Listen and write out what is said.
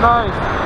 nice.